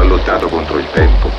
ha lottato contro il tempo.